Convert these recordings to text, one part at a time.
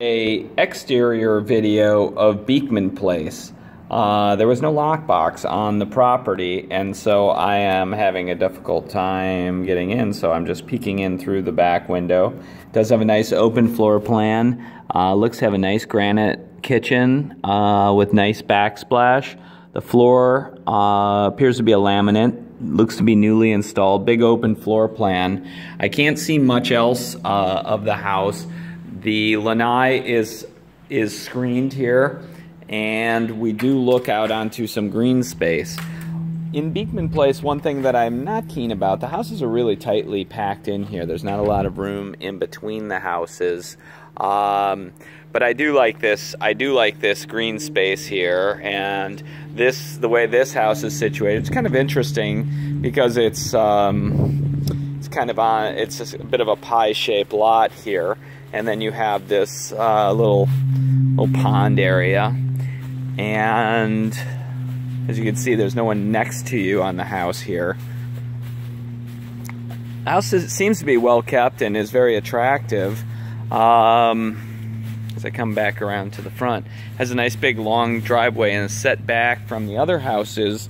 a exterior video of Beekman Place. Uh, there was no lockbox on the property, and so I am having a difficult time getting in. So I'm just peeking in through the back window. Does have a nice open floor plan. Uh, looks to have a nice granite kitchen uh, with nice backsplash. The floor uh, appears to be a laminate. Looks to be newly installed. Big open floor plan. I can't see much else uh, of the house. The lanai is, is screened here, and we do look out onto some green space. In Beekman Place, one thing that I'm not keen about, the houses are really tightly packed in here. There's not a lot of room in between the houses. Um, but I do like this. I do like this green space here, and this the way this house is situated. It's kind of interesting because it's um, it's kind of on. It's a bit of a pie-shaped lot here, and then you have this uh, little little pond area. And as you can see there's no one next to you on the house here. The house is, seems to be well kept and is very attractive um, as I come back around to the front. Has a nice big long driveway and is set back from the other houses.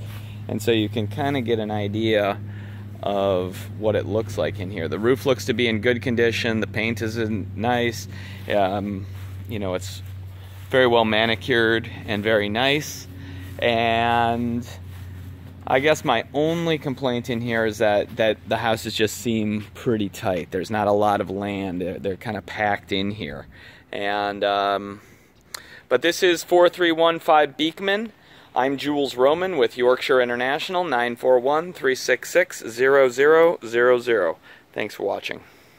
And so you can kind of get an idea of what it looks like in here. The roof looks to be in good condition. The paint is nice. Um, you know, it's very well manicured and very nice. And I guess my only complaint in here is that, that the houses just seem pretty tight. There's not a lot of land. They're, they're kind of packed in here. And, um, but this is 4315 Beekman. I'm Jules Roman with Yorkshire International, 941 366 0000. Thanks for watching.